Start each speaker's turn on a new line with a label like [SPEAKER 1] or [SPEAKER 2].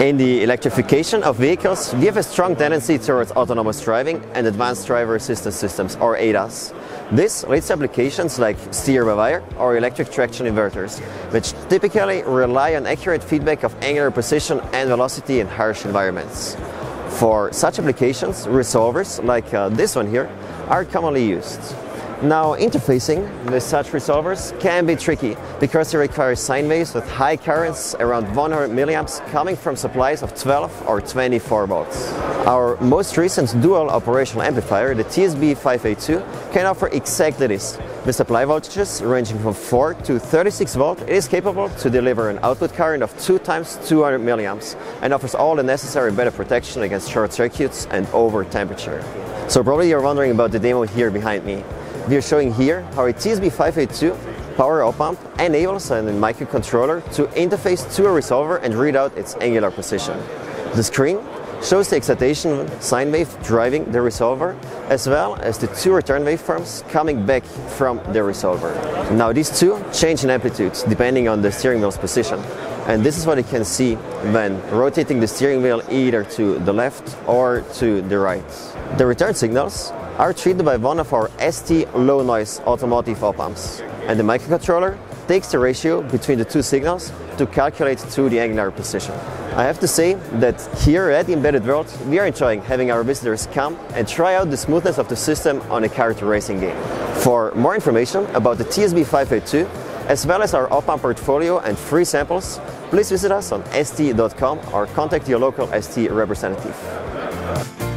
[SPEAKER 1] In the electrification of vehicles, we have a strong tendency towards autonomous driving and advanced driver assistance systems, or ADAS. This leads to applications like steer-by-wire or electric traction inverters, which typically rely on accurate feedback of angular position and velocity in harsh environments. For such applications, resolvers, like uh, this one here, are commonly used. Now, interfacing with such resolvers can be tricky because they require sine waves with high currents around 100 milliamps coming from supplies of 12 or 24 volts. Our most recent dual operational amplifier, the TSB582, can offer exactly this. With supply voltages ranging from 4 to 36 volt, it is capable to deliver an output current of 2 times 200 milliamps and offers all the necessary better protection against short circuits and over temperature. So probably you're wondering about the demo here behind me. We are showing here how a TSB582 power op amp enables a microcontroller to interface to a resolver and read out its angular position. The screen shows the excitation sine wave driving the resolver as well as the two return waveforms coming back from the resolver. Now these two change in amplitude depending on the steering wheel's position. And this is what you can see when rotating the steering wheel either to the left or to the right. The return signals are treated by one of our ST low noise automotive op amps. And the microcontroller takes the ratio between the two signals to calculate to the angular position. I have to say that here at the Embedded World, we are enjoying having our visitors come and try out the smoothness of the system on a character racing game. For more information about the TSB582, as well as our op amp portfolio and free samples, please visit us on st.com or contact your local ST representative.